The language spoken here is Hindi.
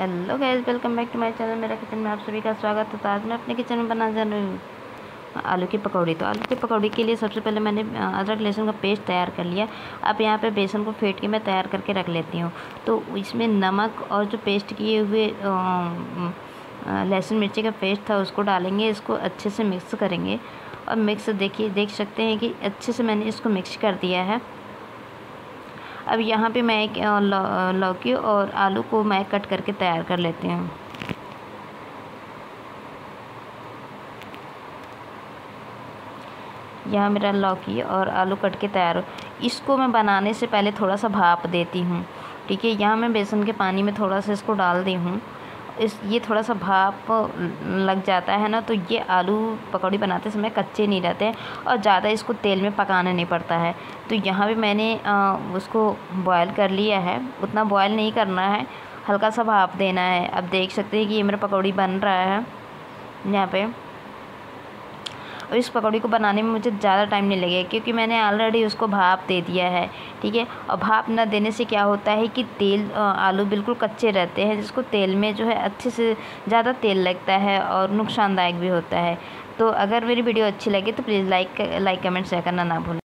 Hello guys welcome back to my channel मेरा किचन में आप सभी का स्वागत है। तो आज मैं अपने किचन में बना जा रही हूँ। आलू की पकौड़ी। तो आलू की पकौड़ी के लिए सबसे पहले मैंने अदरक, लहसुन का पेस्ट तैयार कर लिया। अब यहाँ पे बेसन को फेंट के मैं तैयार करके रख लेती हूँ। तो इसमें नमक और जो पेस्ट किए हुए लहसुन मिर्ची का पेस्ट था, उसको डालेंगे। इसको अच्छे से मिक्स करेंगे। और मिक्स देखिए, देख सकते हैं कि अच्छे से मैंने इसको मिक्स कर दिया है। अब यहाँ पे मैं एक लौकी और आलू को मैं कट करके तैयार कर लेती हूँ। यहाँ मेरा लौकी और आलू कट के तैयार हो। इसको मैं बनाने से पहले थोड़ा सा भाप देती हूँ, ठीक है? यहाँ मैं बेसन के पानी में थोड़ा सा इसको डाल दी हूँ। इस ये थोड़ा सा भाप लग जाता है ना तो ये आलू पकौड़ी बनाते समय कच्चे नहीं रहते हैं और ज़्यादा इसको तेल में पकाना नहीं पड़ता है। तो यहाँ भी मैंने आ, उसको बॉयल कर लिया है। उतना बॉयल नहीं करना है हल्का सा भाप देना है। अब देख सकते हैं कि ये मेरा पकौड़ी बन रहा है यहाँ पे। और इस पकौड़ी को बनाने में मुझे ज़्यादा टाइम नहीं लगेगा, क्योंकि मैंने ऑलरेडी उसको भाप दे दिया है, ठीक है? और भाप ना देने से क्या होता है कि तेल आलू बिल्कुल कच्चे रहते हैं, जिसको तेल में जो है अच्छे से ज़्यादा तेल लगता है और नुकसानदायक भी होता है। तो अगर मेरी वीडियो अच्छी लगे तो please like like comment share करना ना भूलें।